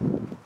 うん。